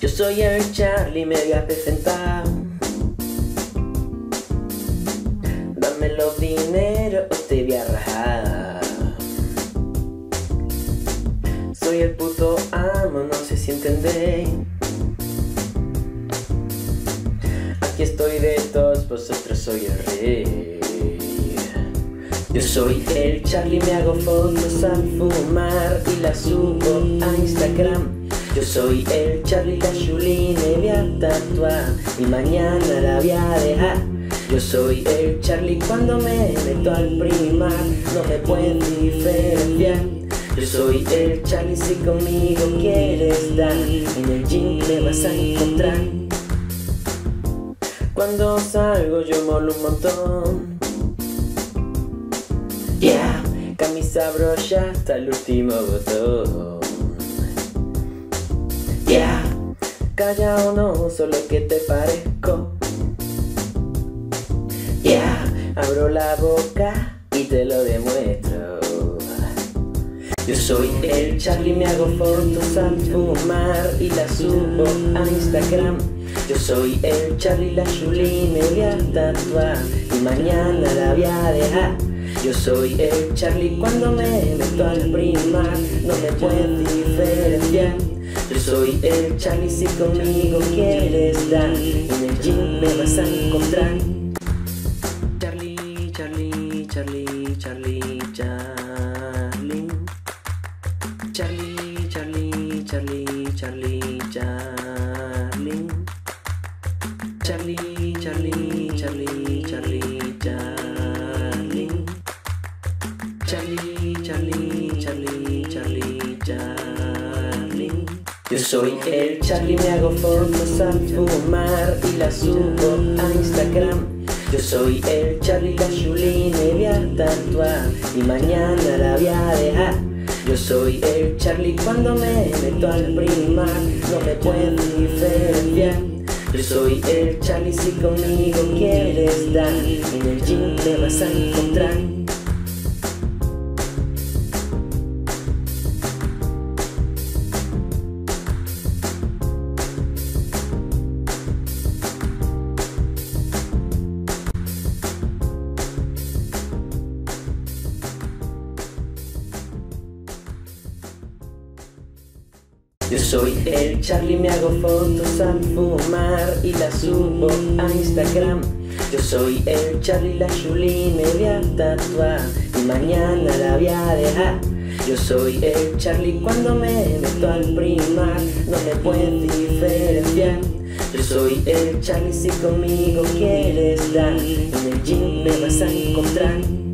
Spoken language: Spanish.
Yo soy el Charlie, me voy a presentar. Dame los dinero o te voy a rajar. Soy el puto amo, no sé si entendéis. Aquí estoy de todos vosotros, soy el rey. Yo soy el Charlie, me hago fotos al fumar y las subo a Instagram. Yo soy el Charlie, Julie me voy a tatuar y mañana la voy a dejar. Yo soy el Charlie cuando me meto al primar, no me pueden diferenciar. Yo soy el Charlie si conmigo quieres dar, en el gym me vas a encontrar. Cuando salgo yo molo un montón. Yeah, camisa brocha hasta el último botón. Yeah, calla o no, solo que te parezco. Yeah, abro la boca y te lo demuestro. Yo soy el Charlie, me hago fotos al fumar y las subo a Instagram. Yo soy el Charlie, la Julie me voy a tatuar y mañana la voy a dejar. Yo soy el Charlie cuando me meto al primar, no me puedes diferenciar. Yo soy el Charlie si conmigo quieres dar, en el gym me vas a encontrar. Charlie, Charlie, Charlie, Charlie, Charlie. Charlie, Charlie, Charlie, Charlie, Charlie. Charlie, Charlie, Charlie, Charlie, Charlie. Charlie. Yo soy el Charlie, me hago fotos al fumar y las subo a Instagram. Yo soy el Charlie, la Julie me voy a tatuar y mañana la voy a dejar. Yo soy el Charlie cuando me meto al primar, no me pueden diferenciar. Yo soy el Charlie si conmigo quieres dar, en el gym me vas a encontrar. Yo soy el Charlie, me hago fotos al fumar y las subo a Instagram. Yo soy el Charlie, la Julie me voy a tatuar y mañana la voy a dejar. Yo soy el Charlie cuando me meto al primar, no me pueden diferenciar. Yo soy el Charlie si conmigo quieres dar, en el gym me vas a encontrar.